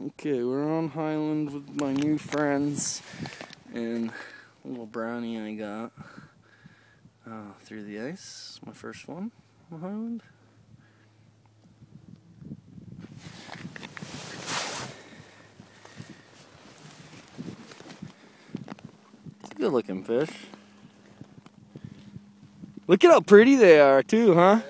Okay, we're on Highland with my new friends and a little brownie I got uh, through the ice. My first one on Highland. It's a good looking fish. Look at how pretty they are too, huh?